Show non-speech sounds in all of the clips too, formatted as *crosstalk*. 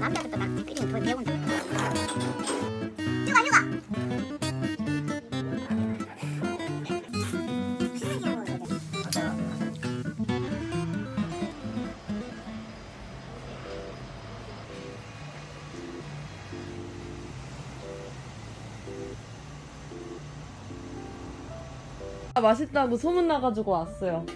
남자부터 막 끓이면 더 배운다. 휴가 휴가. 아, 맛있다고 소문 나가지고 왔어요.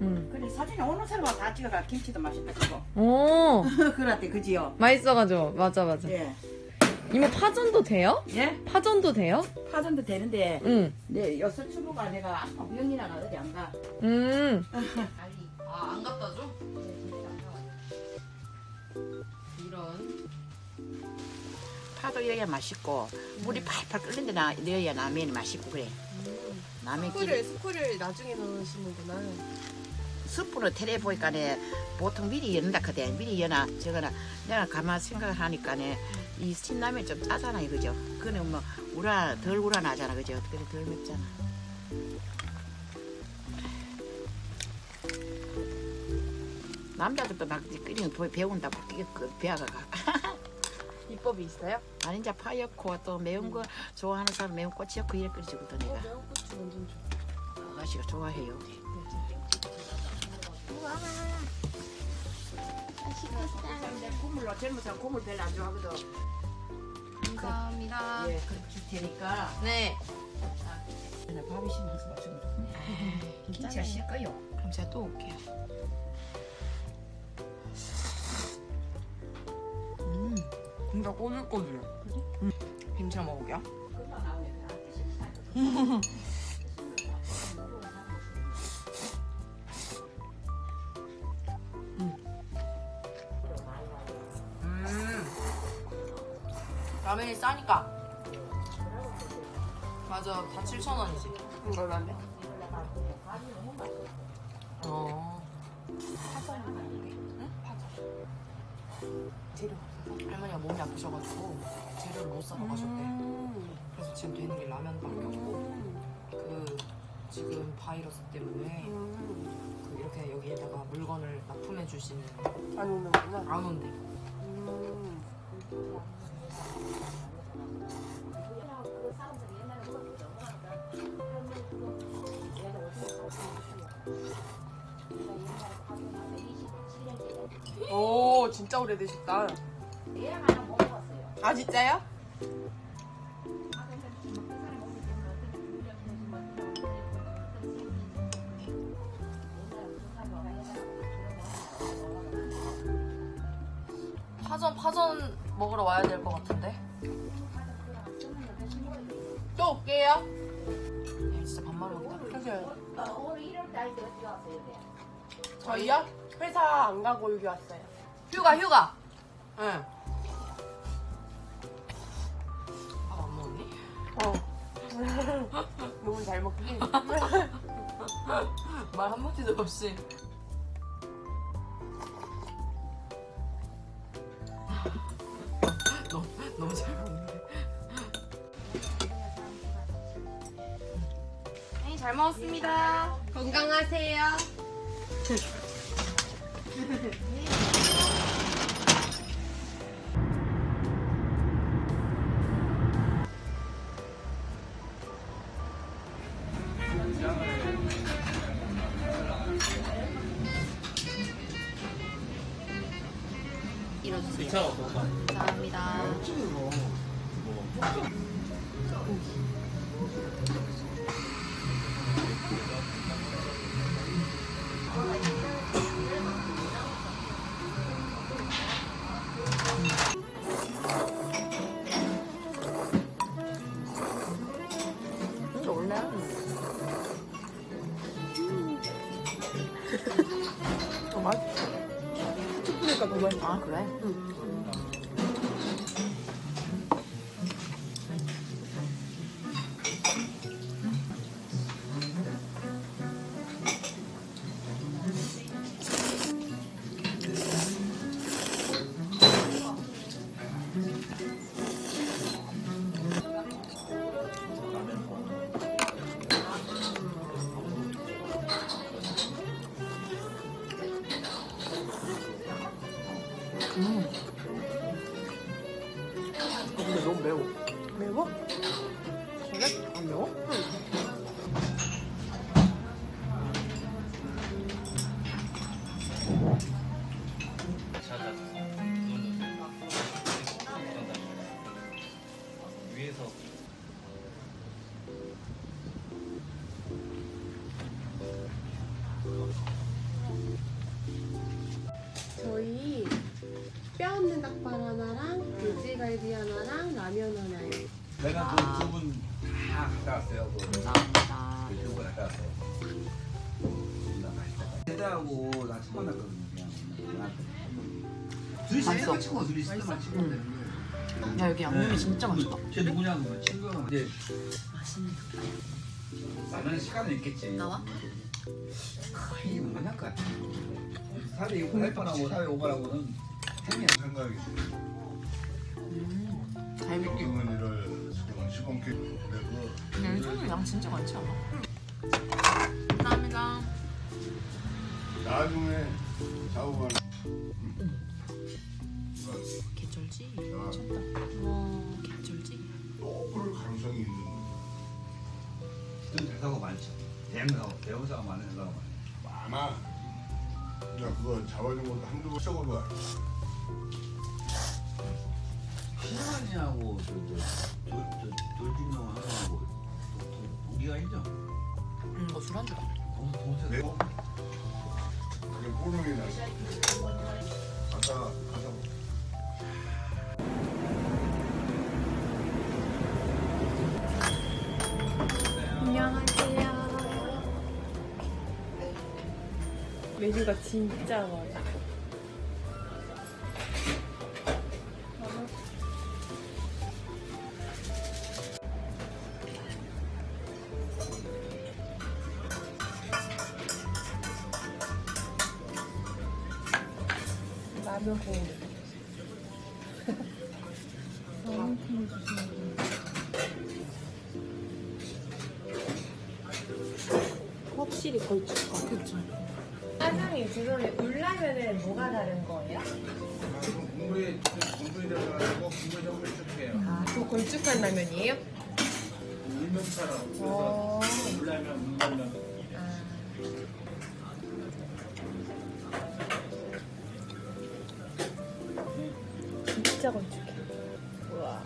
음. 그래 사진에 오는 사람만 다 찍어가 김치도 맛있다 그거 오, *laughs* 그랬대 그지요 맛있어가지고 맞아 맞아. 예. 이모 파전도 돼요? 예? 파전도 돼요? 파전도 되는데 응. 네 여섯 주부가 내가 우연이랑 어디 안 가 음. *laughs* 아, 안 갖다 줘? 이런. 파도 여야 맛있고 물이 팔팔 끓는 데 나 넣어야 라면이 맛있고 그래 라면 끼리 스프를 나중에 넣으시는구나. 스프로 테레 보니까네 보통 미리 연다 그대. 미리 연아 저거나 내가 가만 생각하니까네 이 신라면 좀 짜잖아요 그죠? 그거는 뭐 우라 덜 우러나잖아 그죠? 그래 덜 맵잖아. 남자들도 막 끓이면 보- 배운다고 이게 그 배아가 가. *laughs* 비법이 있어요? 아니 이제 파였고 또 매운 거 좋아하는 사람 매운 꼬치였고 이래 끓여주거든 내가. 매운 고추 완전 좋아. 아가씨가 좋아해요 국물로 젊은 사람 국물 별로 안 좋아하거든 감사합니다. 예, 그렇게 줄 테니까 네. 그냥 밥이 심해서 맞추면 좋네 김치가 실거요 그럼 제가 또 올게요. 음, 진짜 꼬들꼬들해. 음. 김치 먹어볼게요. *laughs* 라면이 싸니까. 맞아, 다 7,000원이지. 이거 라면. 어. 응? 파전. 재료. 할머니가 몸이 아프셔가지고 재료를 못 사러 가셨대. 그래서 지금 되는 게 라면밖에 없고 그 지금 바이러스 때문에 그 이렇게 여기에다가 물건을 납품해 주시는 안 오는구나. 안 온대. 음. 오 진짜 오래되셨다. 아 진짜요? 파전 파전 먹으러 와야 될 것 같은데. 또 올게요. 네, 진짜 반말로 기다려. 그죠? 오늘 1월 달에 어디 왔어요? 저희요? 회사 안 가고 여기 왔어요. 휴가 휴가. 응. 밥 안 먹었니? 어. *laughs* 너무 잘 먹긴. *laughs* 말 한마디도 없이. 건강하세요. 잃어주세요. 매워. 매워? 그래? 안 매워? 위 돼지갈비 하나랑 라면 하나요. 내가 그두분다 갔다 왔어요. 그 감사합니다. 두분 갔다 왔어. 나 맛있다. 세대하고 나 처음 만났거든요. 그냥 둘이 맛있어. 세대 치고 둘이 세대 치고 거예요. 야 여기 양념이 진짜 맛있다. 쟤 누구냐고 그 친구가 이제 맛있네. 나는 시간은 있겠지. 나와? 거의 못 만날 것 같아. 사대 8번하고 사대 5번하고는 햄이야. 생각이 잘 먹게. 주머니를 지금 시범 게 그래서 근데 손으로 양 진짜 많지 않아? 감사합니다. 나중에 좌우가 개쩔지? 자, 와 개쩔지? 또 그럴 가능성이 있는 좀 대사가 많죠. 대형 사업 많은 회사가 많아요. 많아. 야 그거 잡아준 것도 한두 번 써봐봐. 신환이하고 돌진영 하고 우리가 있죠. 응, 이거 술안주다. 동생 동생. 내 그게 뽀롱이 나. 갔다 가서 안녕하세요. 메뉴가 진짜 많아. 라면 공주 확실히 걸쭉하. 그쵸. 사장님 죄송한데 울라면은 뭐가 다른 거예요? 국물이 국물이 들어가지고 국물 좀 촉촉해요. 아, 또 걸쭉한 라면이에요? 울면처럼 어. 물라면 물라면. 진짜 걸쭉해. 우와.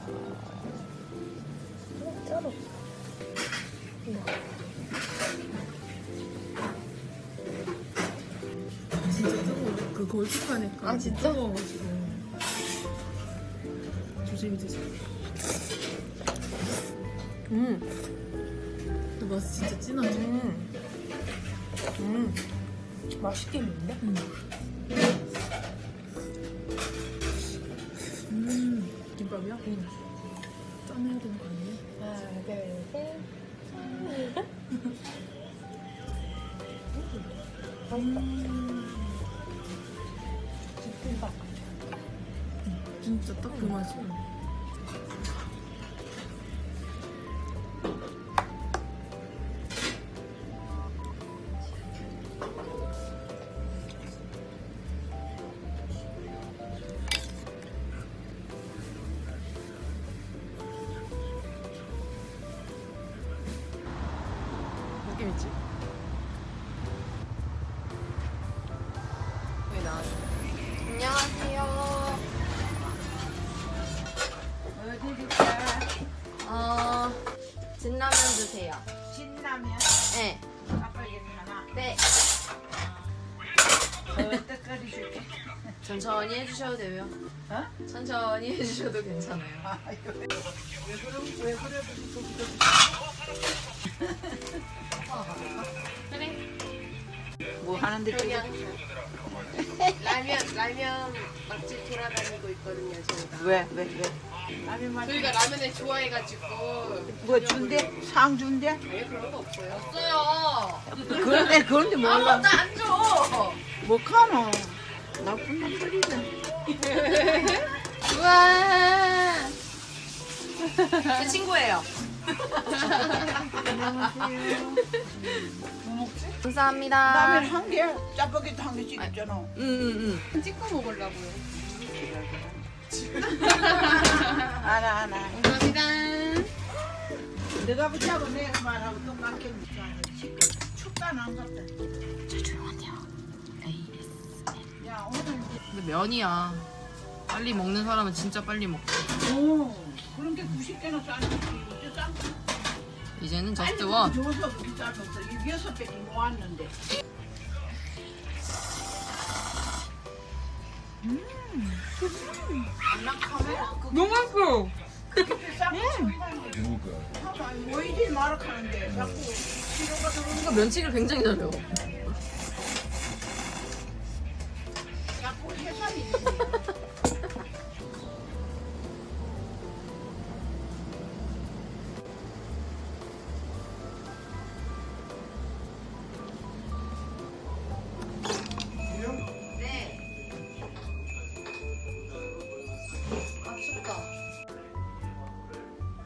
진짜로. 그 걸쭉하니까 아, 진짜? 뜨거워가지고 조심히 드세요 음. 그 맛이 진짜 진하죠? 음. 음. 맛있겠는데? 음 김밥이야? 응 짠 해야 되는 거 아니에요? 하나, 둘, 셋. 김밥. 진짜 딱 그 맛이 느 주세요. 신라면 네. 아빠 얘기 하나. 네. 줄게. 천천히 해주셔도 돼요. 어? 천천히 해주셔도 괜찮아요. 왜 그래? 왜 그래? 그래. 뭐 하는데? 앉으세요. 라면, 라면 맛집 돌아다니고 있거든요, 저희가. 왜? 왜? 왜? 저희가 라면을 좋아해가지고. 뭐 준대? 상 준대? 아니, 그런 거 없어요. 없어요. 그런데 그런데 몰라. 아무것도 안 줘. 뭐 카노? 나쁜 놈들이다. 우와. 제 친구예요. 뭐 먹지? 감사합니다. 라면 한 개, 짜파게티 한 개씩 있잖아. 응, 응, 응. 찍고 먹으려고요. 하나 하나. 내가 붙잡고 내가 말하고 똑같겠니까 지금 춥다 안 갔다 야 오늘 근데 면이야. 빨리 먹는 사람은 진짜 빨리 먹고. 오 그런 게 90개나 쌓였지. 이제 싼 이제는 저스트 거 원. 줘서 그렇게 쌓였어 이 여섯 백이 모았는데 너무 맛있어. 모이지 말아 하는데 자꾸 치료가 들어오는 이거 면치기를 굉장히 잘해요. 자꾸 해산이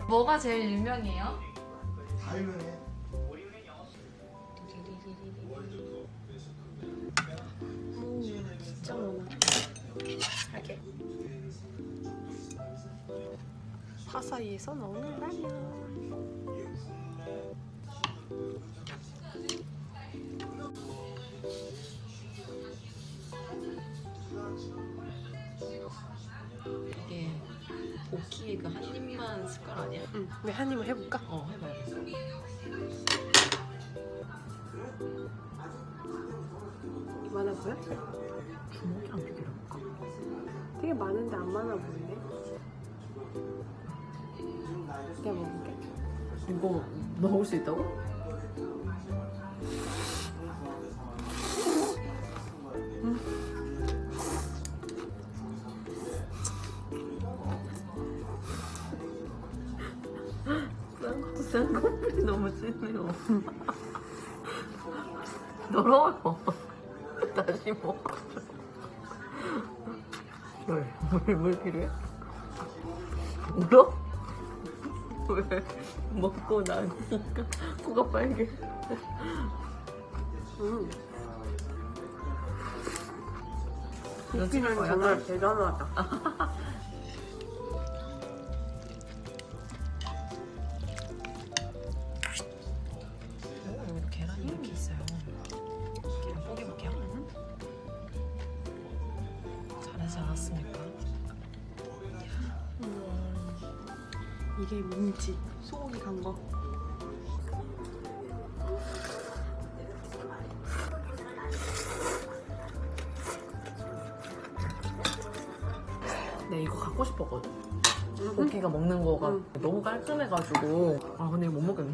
뭐가 제일 유명해요? 다 유명해. 파 사이에서 넣는 라면. 응. 근데 한 입을 해볼까? 어, 해봐야겠어. 많아 보여? 주먹이랑 비벼볼까? 되게 많은데 안 많아 보이네. 내가 먹을게. 이거 먹을 수 있다고? 쌍꺼, 쌍꺼풀이 너무 진해요. *laughs* 더러워요. *laughs* 다시 먹어. 물, 물, 물 필요해? 울어? 왜? 먹고 나니까 코가 빨개. 음. 거야? 정말 대단하다. *laughs* 간 거. 네, 이거 갖고 싶었거든. 고기가 먹는 거가 응. 너무 깔끔해가지고. 아, 근데 이거 못 먹겠네.